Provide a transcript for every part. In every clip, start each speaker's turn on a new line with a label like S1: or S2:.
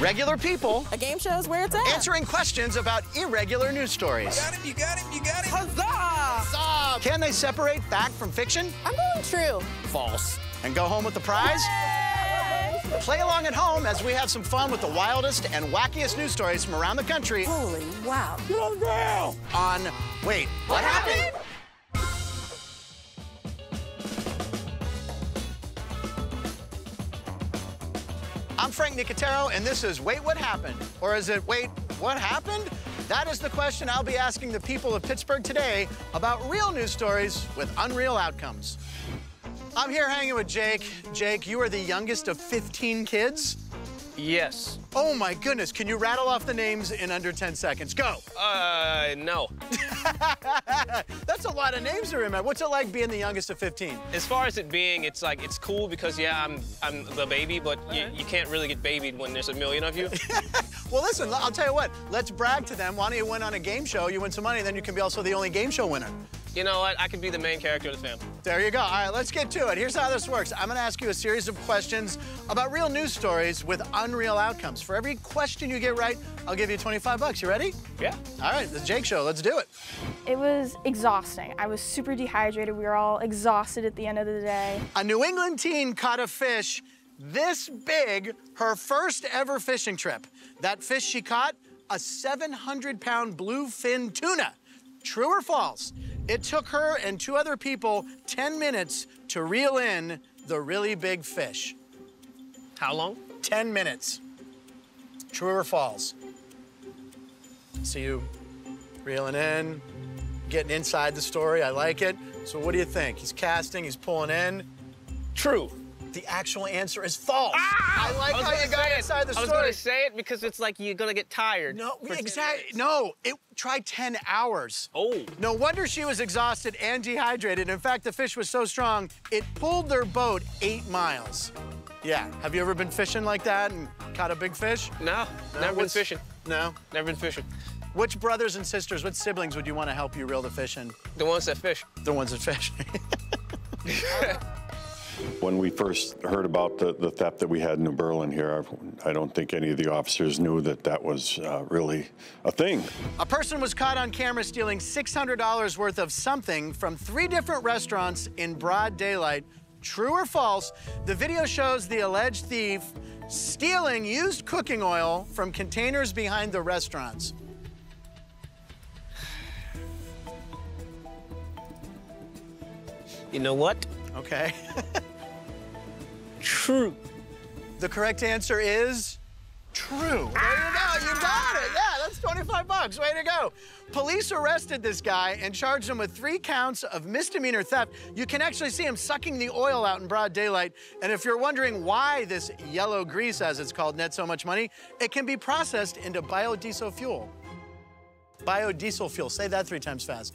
S1: Regular people
S2: A game show's where it's at.
S1: answering questions about irregular news stories.
S3: You Got him, you got him, you got him.
S2: Huzzah!
S1: Can they separate fact from fiction
S2: I'm going true.
S3: False.
S1: and go home with the prize? Play along at home as we have some fun with the wildest and wackiest news stories from around the country
S2: Holy wow.
S1: on Wait, What Happened? I'm Frank Nicotero, and this is Wait, What Happened? Or is it Wait, What Happened? That is the question I'll be asking the people of Pittsburgh today about real news stories with unreal outcomes. I'm here hanging with Jake. Jake, you are the youngest of 15 kids?
S4: Yes.
S1: Oh my goodness, can you rattle off the names in under 10 seconds? Go.
S4: Uh, no.
S1: That's a lot of names to remember. What's it like being the youngest of 15?
S4: As far as it being, it's like it's cool because yeah, I'm I'm the baby, but you, you can't really get babied when there's a million of you.
S1: Well, listen, I'll tell you what. Let's brag to them. Why don't you win on a game show? You win some money, then you can be also the only game show winner.
S4: You know what? I could be the main character of the family.
S1: There you go. All right, let's get to it. Here's how this works. I'm going to ask you a series of questions about real news stories with unreal outcomes. For every question you get right, I'll give you 25 bucks. You ready?
S4: Yeah.
S1: All right, the Jake Show. Let's do it.
S5: It was exhausting. I was super dehydrated. We were all exhausted at the end of the day.
S1: A New England teen caught a fish this big her first ever fishing trip. That fish she caught, a 700 pound bluefin tuna. True or false? It took her and two other people 10 minutes to reel in the really big fish.
S4: How long?
S1: 10 minutes. True or false? See you reeling in, getting inside the story. I like it. So what do you think? He's casting, he's pulling in.
S4: True.
S1: The actual answer is false. Ah! I like
S4: I
S1: how you got
S4: it.
S1: inside the
S4: I was
S1: story.
S4: gonna say it because it's like you're gonna get tired.
S1: no,
S4: for 10
S1: exactly. No, it tried 10 hours.
S4: Oh.
S1: No wonder she was exhausted and dehydrated. In fact, the fish was so strong, it pulled their boat eight miles. Yeah. Have you ever been fishing like that and caught a big fish?
S4: No,
S1: No?
S4: never been fishing.
S1: No.
S4: Never been fishing.
S1: Which brothers and sisters, which siblings would you want to help you reel the fish in?
S4: The ones that fish.
S1: The ones that fish.
S6: When we first heard about the, the theft that we had in New Berlin here, I don't think any of the officers knew that that was uh, really a thing.
S1: A person was caught on camera stealing $600 worth of something from three different restaurants in broad daylight. True or false? The video shows the alleged thief stealing used cooking oil from containers behind the restaurants.
S4: You know what?
S1: Okay.
S4: True.
S1: the correct answer is true. There you go. You got it. Yeah, that's 25 bucks. Way to go. Police arrested this guy and charged him with three counts of misdemeanor theft. You can actually see him sucking the oil out in broad daylight. And if you're wondering why this yellow grease, as it's called, nets so much money, it can be processed into biodiesel fuel. Biodiesel fuel. Say that three times fast.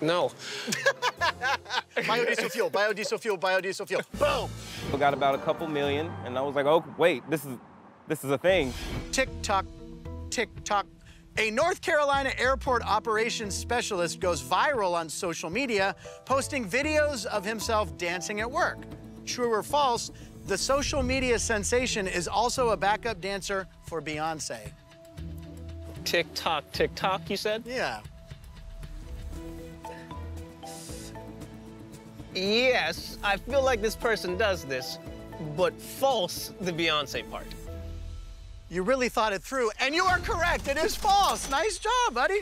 S4: No.
S1: Biodiesel fuel, biodiesel fuel, biodiesel fuel. Boom.
S7: We got about a couple million, and I was like, oh, wait, this is, this is a thing.
S1: Tick tock, tick tock. A North Carolina airport operations specialist goes viral on social media, posting videos of himself dancing at work. True or false, the social media sensation is also a backup dancer for Beyonce.
S4: Tick tock, tick tock. You said?
S1: Yeah.
S4: Yes, I feel like this person does this, but false the Beyonce part.
S1: You really thought it through, and you are correct. It is false. Nice job, buddy.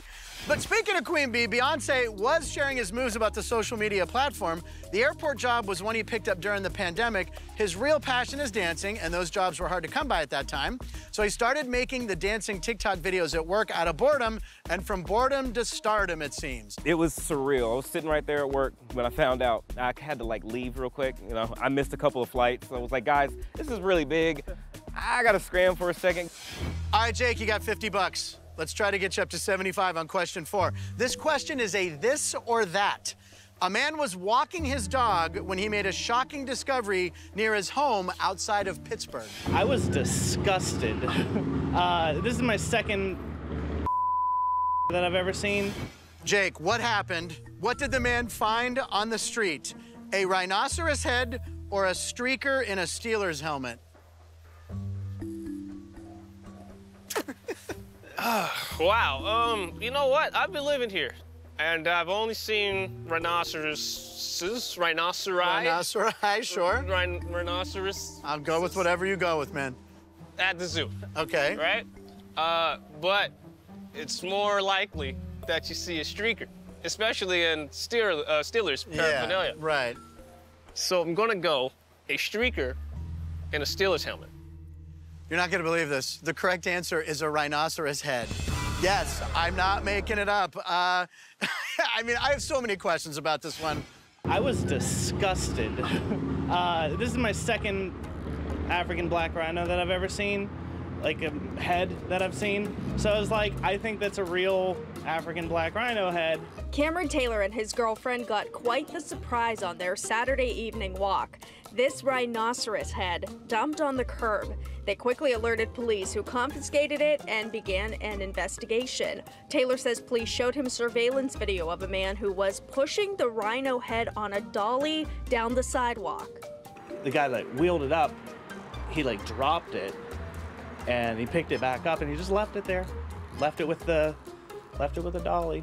S1: But speaking of Queen Bee, Beyonce was sharing his moves about the social media platform. The airport job was one he picked up during the pandemic. His real passion is dancing, and those jobs were hard to come by at that time. So he started making the dancing TikTok videos at work out of boredom, and from boredom to stardom, it seems.
S7: It was surreal. I was sitting right there at work when I found out. I had to like leave real quick. You know, I missed a couple of flights. So I was like, guys, this is really big. I gotta scram for a second.
S1: All right, Jake, you got 50 bucks. Let's try to get you up to 75 on question four. This question is a this or that. A man was walking his dog when he made a shocking discovery near his home outside of Pittsburgh.
S8: I was disgusted. Uh, this is my second that I've ever seen.
S1: Jake, what happened? What did the man find on the street? A rhinoceros head or a streaker in a Steelers helmet?
S4: Wow. Um, you know what? I've been living here, and I've only seen rhinoceroses, rhinoceri,
S1: Rhinoceri, sure.
S4: rhin- rhinoceros
S1: I'll go with whatever you go with, man.
S4: at the zoo,
S1: Okay.
S4: right? Uh, but it's more likely that you see a streaker, especially in Steer, uh, Steelers
S1: Yeah,
S4: paraphernalia.
S1: right.
S4: So I'm gonna go a streaker in a Steelers helmet.
S1: You're not going to believe this. The correct answer is a rhinoceros head. Yes, I'm not making it up. Uh, I mean, I have so many questions about this one.
S8: I was disgusted. Uh, this is my second African black rhino that I've ever seen, like a head that I've seen. So I was like, I think that's a real African black rhino head.
S9: Cameron Taylor and his girlfriend got quite the surprise on their Saturday evening walk. This rhinoceros head dumped on the curb. They quickly alerted police, who confiscated it and began an investigation. Taylor says police showed him surveillance video of a man who was pushing the rhino head on a dolly down the sidewalk.
S8: The guy that wheeled it up, he like dropped it, and he picked it back up, and he just left it there, left it with the, left it with a dolly.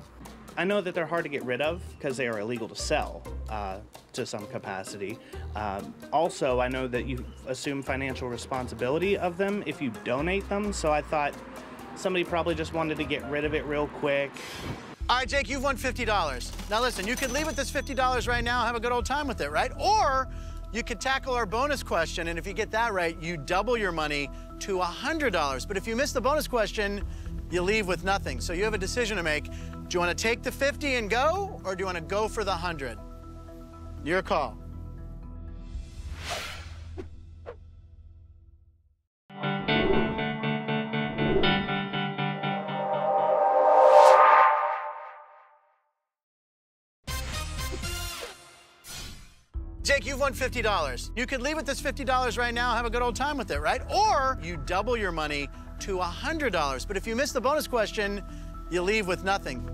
S8: I know that they're hard to get rid of because they are illegal to sell uh, to some capacity. Um, also, I know that you assume financial responsibility of them if you donate them. So I thought somebody probably just wanted to get rid of it real quick.
S1: All right, Jake, you've won $50. Now listen, you could leave with this $50 right now, have a good old time with it, right? Or you could tackle our bonus question, and if you get that right, you double your money to $100. But if you miss the bonus question, you leave with nothing. So you have a decision to make. Do you want to take the 50 and go, or do you want to go for the 100? Your call. Jake, you've won $50. You could leave with this $50 right now, have a good old time with it, right? Or you double your money to $100. But if you miss the bonus question, you leave with nothing.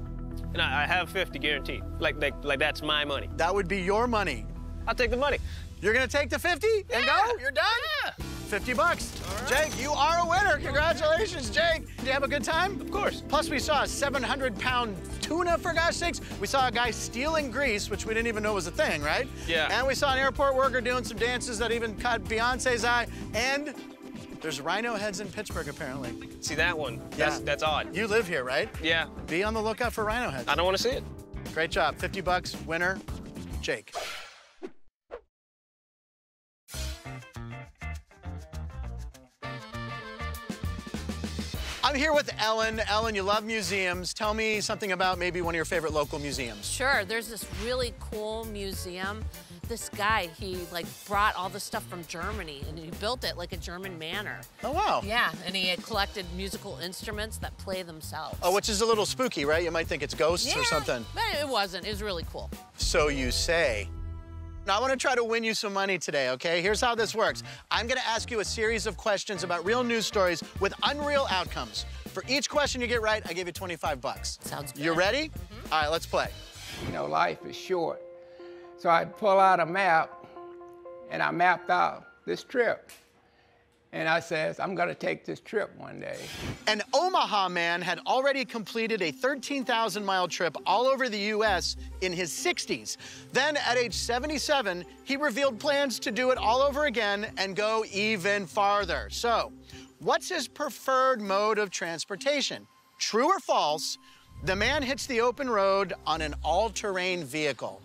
S4: And I, I have 50 guaranteed. Like, like, like that's my money.
S1: That would be your money.
S4: I'll take the money.
S1: You're gonna take the 50 and go? You're done?
S4: Yeah.
S1: 50 bucks. Jake, you are a winner. Congratulations, Jake. Did you have a good time?
S4: Of course.
S1: Plus, we saw a 700 pound tuna, for gosh sakes. We saw a guy stealing grease, which we didn't even know was a thing, right?
S4: Yeah.
S1: And we saw an airport worker doing some dances that even caught Beyonce's eye. And there's rhino heads in Pittsburgh, apparently.
S4: See that one? That's,
S1: Yeah.
S4: that's odd.
S1: You live here, right?
S4: Yeah.
S1: Be on the lookout for rhino heads.
S4: I don't want to see it.
S1: Great job. 50 bucks, winner, Jake. I'm here with Ellen. Ellen, you love museums. Tell me something about maybe one of your favorite local museums.
S10: Sure, there's this really cool museum. This guy, he like brought all the stuff from Germany and he built it like a German manor.
S1: Oh, wow.
S10: Yeah, and he had collected musical instruments that play themselves.
S1: Oh, which is a little spooky, right? You might think it's ghosts or something.
S10: But it wasn't. It was really cool.
S1: So you say. Now, I want to try to win you some money today, okay? Here's how this works. I'm going to ask you a series of questions about real news stories with unreal outcomes. For each question you get right, I give you 25 bucks.
S10: Sounds good.
S1: You ready? Mm-hmm. All right, let's play.
S3: You know, life is short. So I pull out a map and I mapped out this trip. And I says, I'm gonna take this trip one day.
S1: An Omaha man had already completed a 13,000 mile trip all over the US in his 60s. Then at age 77, he revealed plans to do it all over again and go even farther. So, what's his preferred mode of transportation? True or false? The man hits the open road on an all terrain vehicle.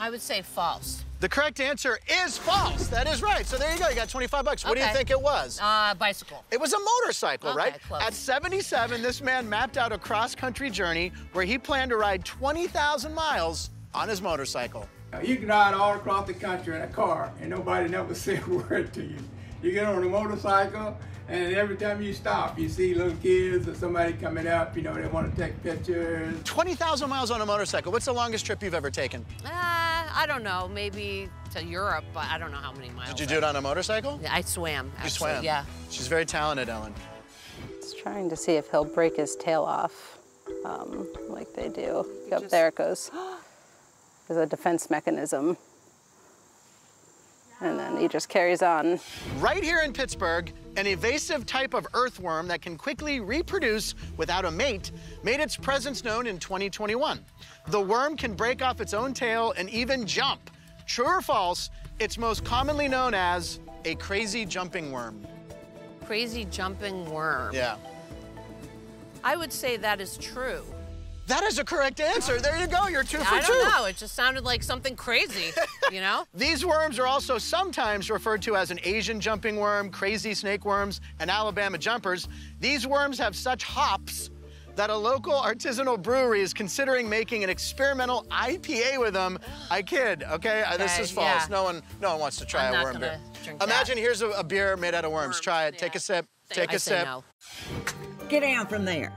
S10: I would say false.
S1: The correct answer is false. That is right. So there you go. You got 25 bucks. What do you think it was?
S10: Uh, bicycle.
S1: It was a motorcycle,
S10: Okay,
S1: right?
S10: close.
S1: At 77, this man mapped out a cross country journey where he planned to ride 20,000 miles on his motorcycle.
S3: Now, you can ride all across the country in a car and nobody never say a word to you. You get on a motorcycle and every time you stop, you see little kids or somebody coming up, you know, they want to take pictures.
S1: 20,000 miles on a motorcycle. What's the longest trip you've ever taken?
S10: Uh, I don't know. Maybe to Europe, but I don't know how many miles.
S1: Did you do it on a motorcycle?
S10: I swam.
S1: You swam.
S10: Yeah.
S1: She's very talented, Ellen.
S11: Just trying to see if he'll break his tail off, um, like they do. Yep, there it goes. There's a defense mechanism. and then he just carries on.
S1: Right here in Pittsburgh, an evasive type of earthworm that can quickly reproduce without a mate made its presence known in 2021. The worm can break off its own tail and even jump. True or false, it's most commonly known as a crazy jumping worm.
S10: Crazy jumping worm.
S1: Yeah.
S10: I would say that is true.
S1: That is a correct answer. There you go. You're two for
S10: I
S1: two.
S10: don't know. It just sounded like something crazy, you know?
S1: These worms are also sometimes referred to as an Asian jumping worm, crazy snake worms, and Alabama jumpers. These worms have such hops that a local artisanal brewery is considering making an experimental IPA with them. I kid, okay? Uh, This is false.
S10: yeah.
S1: No one, no one wants to try
S10: I'm
S1: a
S10: not
S1: worm beer.
S10: drink
S1: Imagine
S10: that.
S1: here's a, a beer made out of worms. Try it. Take a sip. Take
S10: I
S1: a
S10: say
S1: sip.
S10: no.
S12: Get down from there.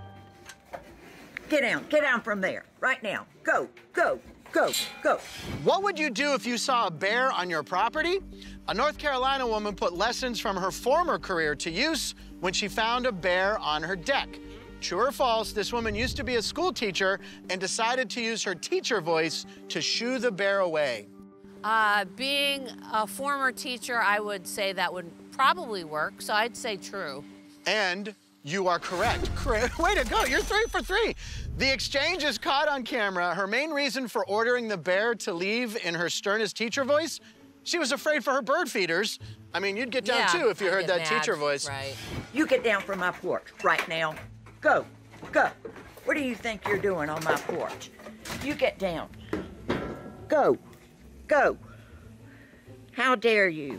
S12: Get down. Get down from there. Right now. Go. Go. Go. Go.
S1: What would you do if you saw a bear on your property? A North Carolina woman put lessons from her former career to use when she found a bear on her deck. True or false, this woman used to be a school teacher and decided to use her teacher voice to shoo the bear away.
S10: Uh, being a former teacher, I would say that would probably work, so I'd say true.
S1: And you are correct. Correct. Way to go. You're three for three. The exchange is caught on camera. Her main reason for ordering the bear to leave in her sternest teacher voice, she was afraid for her bird feeders. I mean, you'd get down
S12: Yeah,
S1: too if you
S12: I'd
S1: heard that
S12: mad.
S1: teacher voice.
S10: Right.
S12: You get down from my porch right now. Go. Go. What do you think you're doing on my porch? You get down. Go. Go. How dare you?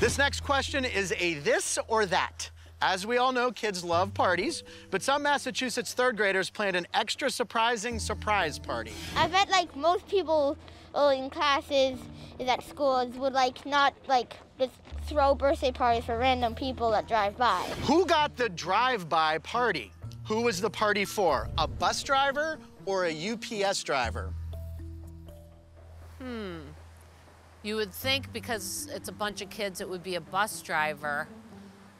S1: This next question is a this or that. As we all know, kids love parties, but some Massachusetts third graders planned an extra surprising surprise party.
S13: I bet like most people in classes at schools would like not like just throw birthday parties for random people that drive by.
S1: Who got the drive-by party? Who was the party for? A bus driver or a UPS driver?
S10: Hmm. You would think because it's a bunch of kids, it would be a bus driver,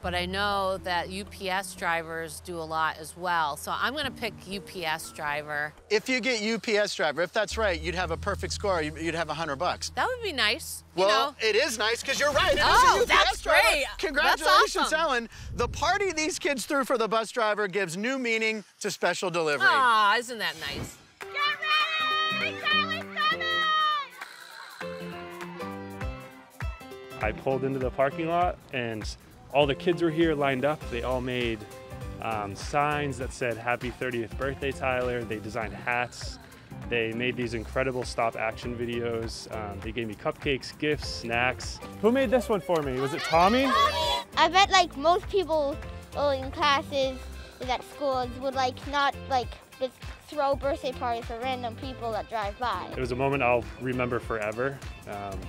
S10: but I know that UPS drivers do a lot as well. So I'm going to pick UPS driver.
S1: If you get UPS driver, if that's right, you'd have a perfect score. You- You'd have a hundred bucks.
S10: That would be nice. you
S1: Well,
S10: know.
S1: it is nice because you're right. It is
S10: Oh,
S1: a UPS
S10: that's
S1: driver.
S10: great.
S1: Congratulations,
S10: That's awesome.
S1: Ellen. The party these kids threw for the bus driver gives new meaning to special delivery.
S10: Aw, isn't that nice? Get ready! Carly's coming!
S14: I pulled into the parking lot and all the kids were here lined up. They all made um, signs that said Happy 30th Birthday, Tyler. They designed hats. They made these incredible stop action videos. Um, they gave me cupcakes, gifts, snacks. Who made this one for me? Was it Tommy?
S13: I bet like most people in classes at schools would like not like just throw birthday parties for random people that drive by.
S14: It was a moment I'll remember forever. Um,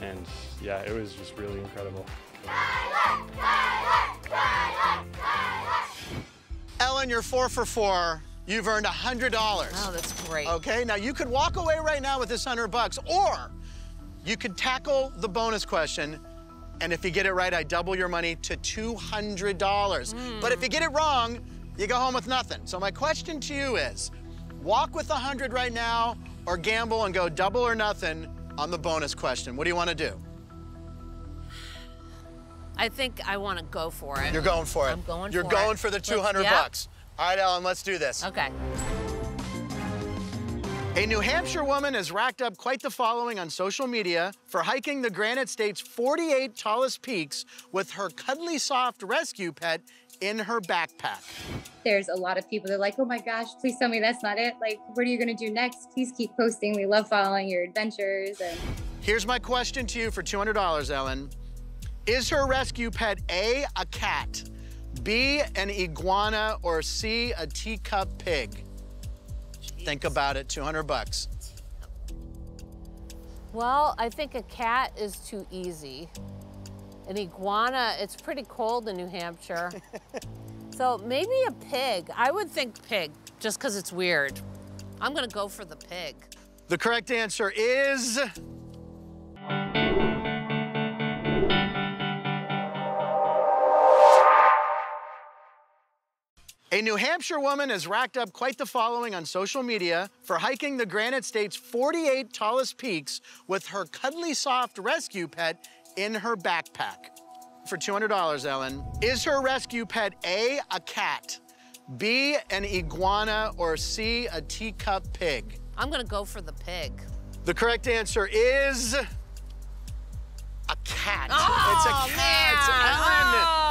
S14: and yeah, it was just really incredible.
S1: Ellen, you're four for four. You've earned $100.
S10: Oh, that's great.
S1: Okay, now you could walk away right now with this 100 bucks, or you could tackle the bonus question, and if you get it right, I double your money to $200. Hmm. But if you get it wrong, you go home with nothing. So my question to you is, walk with 100 right now, or gamble and go double or nothing on the bonus question. What do you want to do?
S10: I think I want to go for it.
S1: You're going for it.
S10: I'm going for it.
S1: You're
S10: for
S1: going
S10: it.
S1: for the 200
S10: yeah.
S1: bucks. All right, Ellen, let's do this.
S10: Okay.
S1: A New Hampshire woman has racked up quite the following on social media for hiking the Granite State's 48 tallest peaks with her cuddly soft rescue pet in her backpack.
S15: There's a lot of people that are like, oh my gosh, please tell me that's not it. Like, what are you gonna do next? Please keep posting. We love following your adventures. And
S1: Here's my question to you for $200, Ellen. Is her rescue pet A, a cat, B, an iguana, or C, a teacup pig? Think about it, 200 bucks.
S10: Well, I think a cat is too easy. An iguana, it's pretty cold in New Hampshire. so maybe a pig. I would think pig, just because it's weird. I'm gonna go for the pig.
S1: The correct answer is A New Hampshire woman has racked up quite the following on social media for hiking the Granite State's 48 tallest peaks with her cuddly soft rescue pet in her backpack. For $200, Ellen, is her rescue pet A, a cat, B, an iguana, or C, a teacup pig?
S10: I'm gonna go for the pig.
S1: The correct answer is a cat.
S10: Oh,
S1: it's a cat. Ellen.
S10: Oh.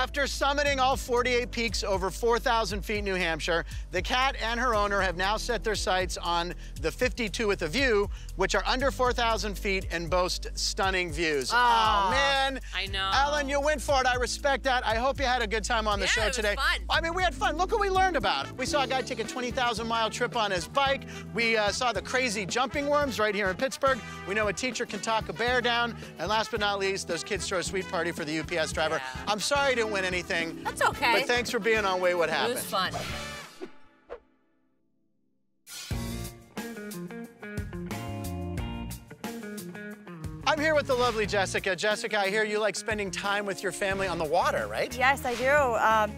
S1: After summiting all 48 peaks over 4,000 feet New Hampshire, the cat and her owner have now set their sights on the 52 with a view, which are under 4,000 feet and boast stunning views.
S10: Oh,
S1: man.
S10: I know.
S1: Ellen, you went for it. I respect that. I hope you had a good time on the
S10: Yeah,
S1: show
S10: it was
S1: today.
S10: fun.
S1: I mean, we had fun. Look what we learned about. We saw a guy take a 20,000 mile trip on his bike. We uh, saw the crazy jumping worms right here in Pittsburgh. We know a teacher can talk a bear down. And last but not least, those kids throw a sweet party for the UPS driver. I'm sorry I didn't win anything.
S10: That's okay.
S1: But thanks for being on Way What Happened.
S10: It was fun.
S1: I'm here with the lovely Jessica. Jessica, I hear you like spending time with your family on the water, right?
S16: Yes, I do. Um,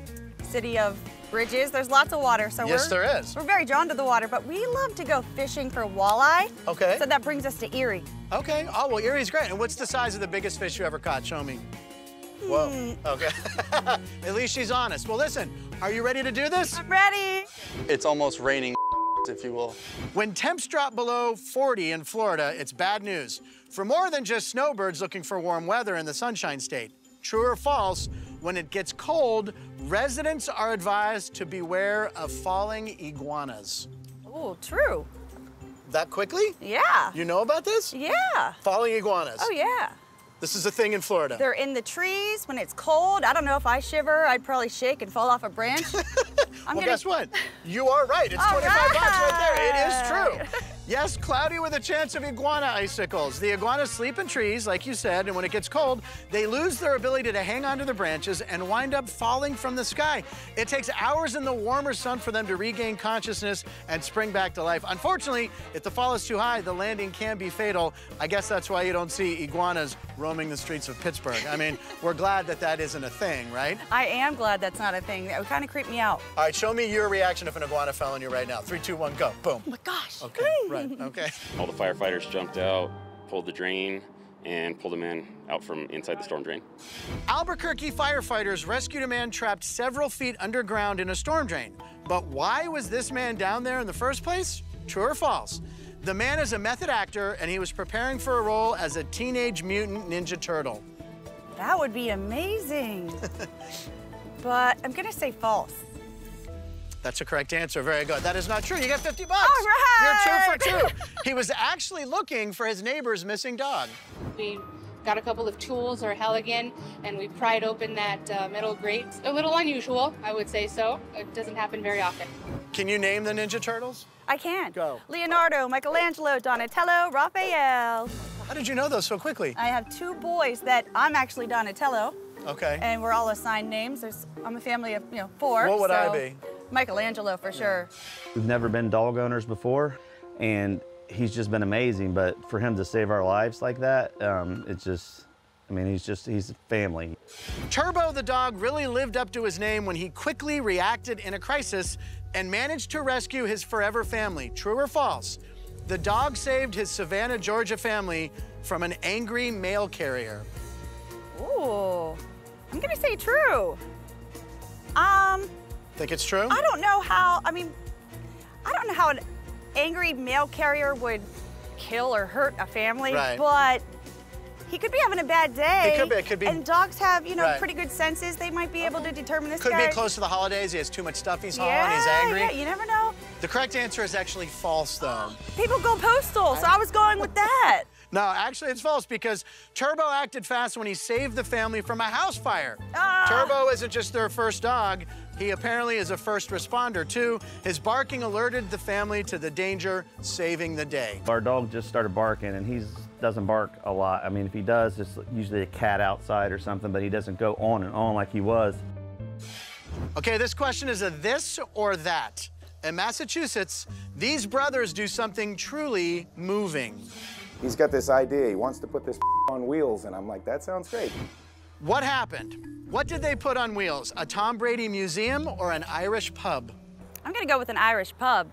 S16: city of Bridges, there's lots of water, so
S1: Yes,
S16: we're,
S1: there is.
S16: We're very drawn to the water, but we love to go fishing for walleye.
S1: Okay.
S16: So that brings us to Erie.
S1: Okay. Oh, well, Erie's great. And what's the size of the biggest fish you ever caught? Show me. Whoa. Hmm. Okay. At least she's honest. Well, listen, are you ready to do this?
S16: I'm ready.
S17: It's almost raining, if you will.
S1: When temps drop below 40 in Florida, it's bad news. For more than just snowbirds looking for warm weather in the Sunshine State. True or false, when it gets cold, residents are advised to beware of falling iguanas.
S16: Oh, true.
S1: That quickly?
S16: Yeah.
S1: You know about this?
S16: Yeah.
S1: Falling iguanas.
S16: Oh, yeah.
S1: This is a thing in Florida.
S16: They're in the trees when it's cold. I don't know if I shiver, I'd probably shake and fall off a branch. I'm
S1: well,
S16: gonna-
S1: guess what? You are right. It's
S16: All
S1: 25 bucks right there. It is true. Yes, cloudy with a chance of iguana icicles. The iguanas sleep in trees, like you said, and when it gets cold, they lose their ability to hang onto the branches and wind up falling from the sky. It takes hours in the warmer sun for them to regain consciousness and spring back to life. Unfortunately, if the fall is too high, the landing can be fatal. I guess that's why you don't see iguanas roaming the streets of Pittsburgh. I mean, we're glad that that isn't a thing, right?
S16: I am glad that's not a thing. That would kind of creep me out.
S1: All right, show me your reaction if an iguana fell on you right now. Three, two, one, go. Boom.
S16: Oh my gosh.
S1: Okay, right, okay.
S18: All the firefighters jumped out, pulled the drain, and pulled him in out from inside the storm drain.
S1: Albuquerque firefighters rescued a man trapped several feet underground in a storm drain. But why was this man down there in the first place? True or false? The man is a method actor and he was preparing for a role as a teenage mutant ninja turtle.
S16: That would be amazing. but I'm gonna say false.
S1: That's a correct answer. Very good. That is not true. You get 50 bucks.
S16: All right.
S1: You're two for two. he was actually looking for his neighbor's missing dog.
S19: We got a couple of tools or Halligan, and we pried open that uh, metal grate. A little unusual, I would say so. It doesn't happen very often.
S1: Can you name the Ninja Turtles?
S16: I can.
S1: Go.
S16: Leonardo, Michelangelo, Donatello, Raphael.
S1: How did you know those so quickly?
S16: I have two boys that I'm actually Donatello,
S1: Okay.
S16: and we're all assigned names. There's, I'm a family of you know four.
S1: What would I
S16: so
S1: be?
S16: Michelangelo for sure.
S20: We've never been dog owners before, and he's just been amazing. But for him to save our lives like that, um, it's just, I mean, he's just, he's a family.
S1: Turbo the dog really lived up to his name when he quickly reacted in a crisis and managed to rescue his forever family. True or false? The dog saved his Savannah, Georgia family from an angry mail carrier.
S16: Ooh, I'm gonna say true. Um,
S1: Think it's true?
S16: I don't know how. I mean, I don't know how an angry mail carrier would kill or hurt a family,
S1: Right.
S16: but he could be having a bad day.
S1: It could be- it could be-
S16: And dogs have, you know,
S1: Right.
S16: pretty good senses. They might be able to determine this
S1: Could
S16: guy.
S1: be close to the holidays. He has too much stuff he's hauling.
S16: yeah,
S1: He's angry.
S16: Yeah, you never know.
S1: The correct answer is actually false, though.
S16: People go postal, so I was going with that.
S1: No, actually, it's false because Turbo acted fast when he saved the family from a house fire.
S16: Ah.
S1: Turbo isn't just their first dog. He apparently is a first responder, too. His barking alerted the family to the danger, saving the day.
S20: Our dog just started barking, and he doesn't bark a lot. I mean, if he does, it's usually a cat outside or something, but he doesn't go on and on like he was.
S1: Okay, this question is a this or that. In Massachusetts, these brothers do something truly moving.
S21: He's got this idea. He wants to put this on wheels, and I'm like, that sounds great.
S1: What happened? What did they put on wheels? A Tom Brady museum or an Irish pub?
S16: I'm gonna go with an Irish pub.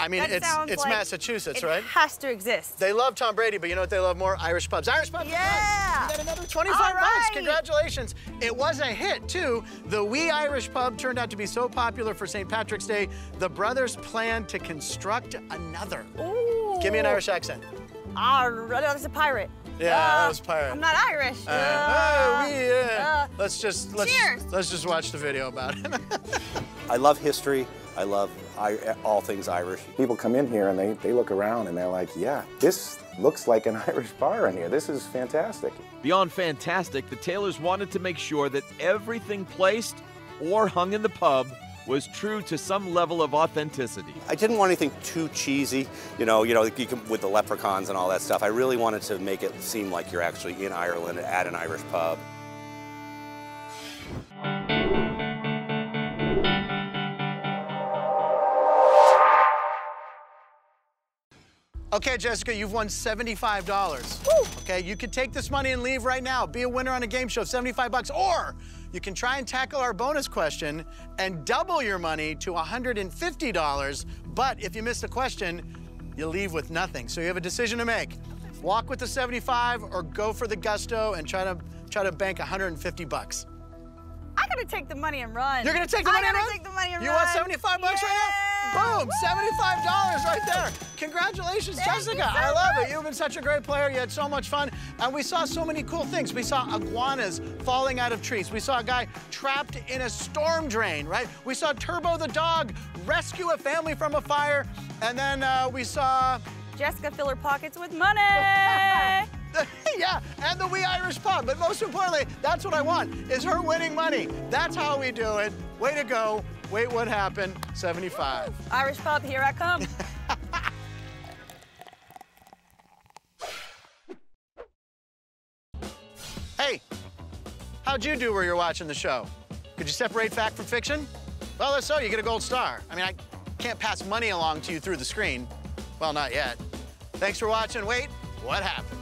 S1: I mean,
S16: That
S1: it's it's
S16: like
S1: Massachusetts,
S16: it
S1: right?
S16: It has to exist.
S1: They love Tom Brady, but you know what they love more? Irish pubs. Irish pubs.
S16: Yeah.
S1: You got another 25
S16: All
S1: bucks. Congratulations. It was a hit, too. The Wee Irish Pub turned out to be so popular for St. Patrick's Day, the brothers planned to construct another.
S16: Ooh.
S1: Give me an Irish accent.
S16: Ah, that's a pirate.
S1: Yeah,
S16: Uh,
S1: that was pirate.
S16: I'm not Irish.
S1: Uh,
S16: Uh,
S1: oh, we, uh,
S16: uh,
S1: let's just let's
S16: cheers.
S1: let's just watch the video about it.
S21: I love history. I love I, all things Irish.
S22: People come in here and they, they look around and they're like, yeah, this looks like an Irish bar in here. This is fantastic.
S23: Beyond fantastic, the Taylors wanted to make sure that everything placed or hung in the pub was true to some level of authenticity.
S21: I didn't want anything too cheesy, you know, you know, with the leprechauns and all that stuff. I really wanted to make it seem like you're actually in Ireland at an Irish pub.
S1: Okay, Jessica, you've won $75. Okay, you could take this money and leave right now. Be a winner on a game show, 75 bucks, or you can try and tackle our bonus question and double your money to $150. But if you miss the question, you leave with nothing. So you have a decision to make. Walk with the 75 or go for the gusto and try to try to bank 150 bucks.
S16: I gotta take the money and run.
S1: You're gonna take the
S16: I
S1: money and
S16: gotta
S1: run?
S16: take the money and
S1: You
S16: run.
S1: want 75 bucks right now? Boom, $75 right there. Congratulations,
S16: Thank
S1: Jessica.
S16: so
S1: I love
S16: much.
S1: it. You've been such a great player. You had so much fun. And we saw so many cool things. We saw iguanas falling out of trees. We saw a guy trapped in a storm drain, right? We saw Turbo the dog rescue a family from a fire. And then uh, we saw
S16: Jessica fill her pockets with money.
S1: yeah, and the Wee Irish Pub. But most importantly, that's what I want, is her winning money. That's how we do it. Way to go. Wait, what happened? 75.
S16: Irish pub, here I come.
S1: Hey, how'd you do where you're watching the show? Could you separate fact from fiction? Well, if so, you get a gold star. I mean, I can't pass money along to you through the screen. Well, not yet. Thanks for watching. Wait, what happened?